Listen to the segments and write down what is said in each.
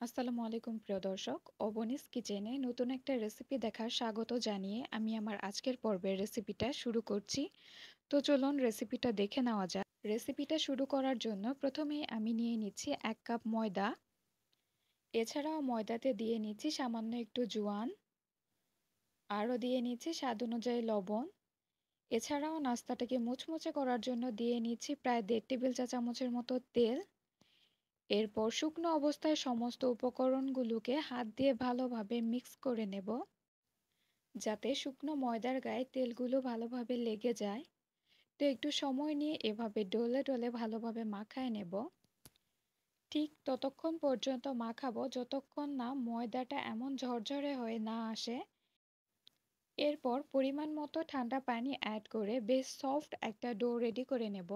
আসসালামু আলাইকুম, প্রিয় দর্শক। অবনিস কিচেনে নতুন একটা রেসিপি দেখার স্বাগত জানিয়ে আমি আমার আজকের পর্বের রেসিপিটা শুরু করছি। তো চলুন রেসিপিটা দেখে নেওয়া যাক। রেসিপিটা শুরু করার জন্য প্রথমে আমি নিয়ে নিচ্ছি এক কাপ ময়দা। এছাড়াও ময়দাতে দিয়ে নিচ্ছি সামান্য একটু জোয়ান। আরও দিয়ে নিচ্ছি স্বাদ অনুযায়ী লবণ। এছাড়াও নাস্তাটাকে মুচমুচে করার জন্য দিয়ে নিচ্ছি প্রায় দেড় টেবিল চা চামচের মতো তেল। এরপর শুকনো অবস্থায় সমস্ত উপকরণগুলোকে হাত দিয়ে ভালোভাবে মিক্স করে নেব। যাতে শুকনো ময়দার গায়ে তেলগুলো ভালোভাবে লেগে যায়। তো একটু সময় নিয়ে এভাবে ডলে ডলে ভালোভাবে মাখায় নেব। ঠিক ততক্ষণ পর্যন্ত মাখাবো যতক্ষণ না ময়দাটা এমন ঝরঝরে হয়ে না আসে। এরপর পরিমাণ মতো ঠান্ডা পানি অ্যাড করে বেশ সফট একটা ডো রেডি করে নেব।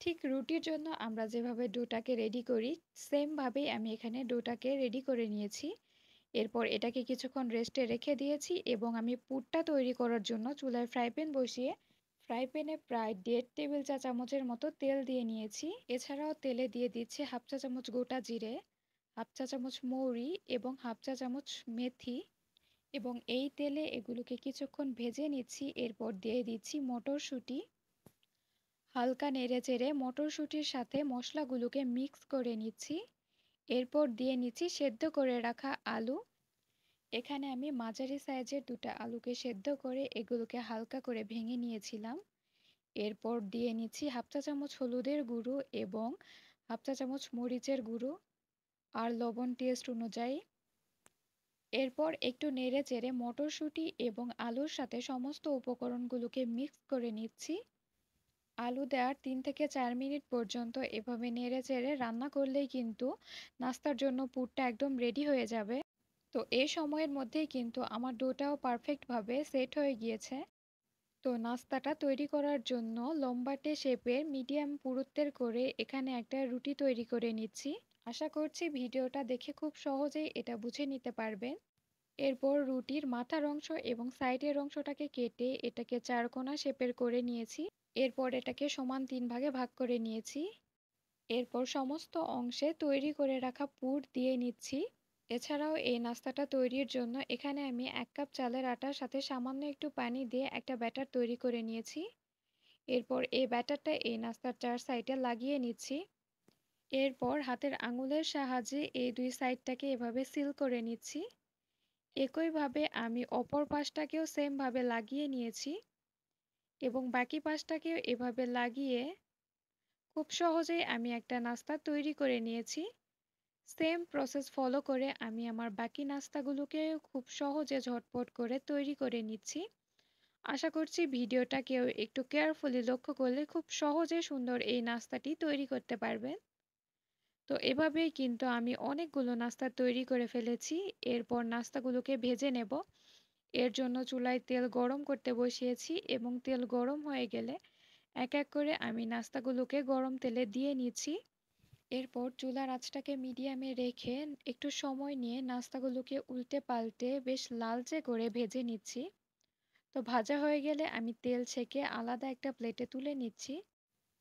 ঠিক রুটির জন্য আমরা যেভাবে ডোটাকে রেডি করি, সেমভাবেই আমি এখানে ডোটাকে রেডি করে নিয়েছি। এরপর এটাকে কিছুক্ষণ রেস্টে রেখে দিয়েছি এবং আমি পুরটা তৈরি করার জন্য চুলায় ফ্রাই প্যান বসিয়ে ফ্রাই প্যানে প্রায় দেড় টেবিল চা চামচের মতো তেল দিয়ে নিয়েছি। এছাড়াও তেলে দিয়ে দিচ্ছি হাফ চা চামচ গোটা জিরে, হাফ চা চামচ মৌরি এবং হাফ চা চামচ মেথি এবং এই তেলে এগুলোকে কিছুক্ষণ ভেজে নিচ্ছি। এরপর দিয়ে দিচ্ছি মটরশুঁটি। হালকা নেড়ে চেড়ে মটরশুঁটির সাথে মশলাগুলোকে মিক্স করে নিচ্ছি। এরপর দিয়ে নিচ্ছি সেদ্ধ করে রাখা আলু। এখানে আমি মাঝারি সাইজের দুটা আলুকে সেদ্ধ করে এগুলোকে হালকা করে ভেঙে নিয়েছিলাম। এরপর দিয়ে নিচ্ছি হাফ চা চামচ হলুদের গুঁড়ো এবং হাফ চা চামচ মরিচের গুঁড়ো আর লবণ টেস্ট অনুযায়ী। এরপর একটু নেড়ে চেড়ে মটরশুঁটি এবং আলুর সাথে সমস্ত উপকরণগুলোকে মিক্স করে নিচ্ছি। আলু দেওয়ার তিন থেকে চার মিনিট পর্যন্ত এভাবে নেড়ে চেড়ে রান্না করলেই কিন্তু নাস্তার জন্য পুরটা একদম রেডি হয়ে যাবে। তো এই সময়ের মধ্যেই কিন্তু আমার ডোটাও পারফেক্টভাবে সেট হয়ে গিয়েছে। তো নাস্তাটা তৈরি করার জন্য লম্বাটে শেপের মিডিয়াম পুরুত্বের করে এখানে একটা রুটি তৈরি করে নিচ্ছি। আশা করছি ভিডিওটা দেখে খুব সহজেই এটা বুঝে নিতে পারবেন। এরপর রুটির মাথার অংশ এবং সাইডের অংশটাকে কেটে এটাকে চারকোনা শেপের করে নিয়েছি। এরপর এটাকে সমান তিন ভাগে ভাগ করে নিয়েছি। এরপর সমস্ত অংশে তৈরি করে রাখা পুর দিয়ে নিচ্ছি। এছাড়াও এই নাস্তাটা তৈরির জন্য এখানে আমি এক কাপ চালের আটার সাথে সামান্য একটু পানি দিয়ে একটা ব্যাটার তৈরি করে নিয়েছি। এরপর এই ব্যাটারটা এই নাস্তার চার সাইডে লাগিয়ে নিচ্ছি। এরপর হাতের আঙুলের সাহায্যে এই দুই সাইডটাকে এভাবে সিল করে নিচ্ছি। একইভাবে আমি অপর পাশটাকেও সেমভাবে লাগিয়ে নিয়েছি এবং বাকি পাশটাকেও এভাবে লাগিয়ে খুব সহজেই আমি একটা নাস্তা তৈরি করে নিয়েছি। সেম প্রসেস ফলো করে আমি আমার বাকি নাস্তাগুলোকে খুব সহজে ঝটপট করে তৈরি করে নিচ্ছি। আশা করছি ভিডিওটা কেউ একটু কেয়ারফুলি লক্ষ্য করলে খুব সহজে সুন্দর এই নাস্তাটি তৈরি করতে পারবেন। তো এভাবেই কিন্তু আমি অনেকগুলো নাস্তা তৈরি করে ফেলেছি। এরপর নাস্তাগুলোকে ভেজে নেব। এর জন্য চুলায় তেল গরম করতে বসিয়েছি এবং তেল গরম হয়ে গেলে এক এক করে আমি নাস্তাগুলোকে গরম তেলে দিয়ে নিচ্ছি। এরপর চুলার আঁচটাকে মিডিয়ামে রেখে একটু সময় নিয়ে নাস্তাগুলোকে উল্টে পাল্টে বেশ লালচে করে ভেজে নিচ্ছি। তো ভাজা হয়ে গেলে আমি তেল ছেঁকে আলাদা একটা প্লেটে তুলে নিচ্ছি।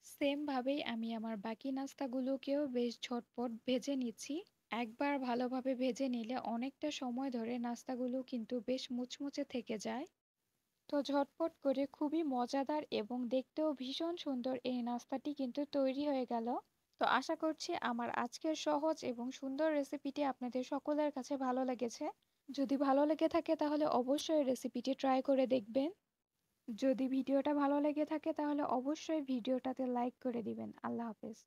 সেমভাবেই আমি আমার বাকি নাস্তাগুলোকেও বেশ ঝটপট ভেজে নিচ্ছি। একবার ভালোভাবে ভেজে নিলে অনেকটা সময় ধরে নাস্তাগুলো কিন্তু বেশ মুচমুচে থেকে যায়। তো ঝটপট করে খুবই মজাদার এবং দেখতেও ভীষণ সুন্দর এই নাস্তাটি কিন্তু তৈরি হয়ে গেল। তো আশা করছি আমার আজকের সহজ এবং সুন্দর রেসিপিটি আপনাদের সকলের কাছে ভালো লেগেছে। যদি ভালো লেগে থাকে তাহলে অবশ্যই রেসিপিটি ট্রাই করে দেখবেন। যদি ভিডিওটা ভালো লেগে থাকে তাহলে অবশ্যই ভিডিওটাতে লাইক করে দিবেন। আল্লাহ হাফেজ।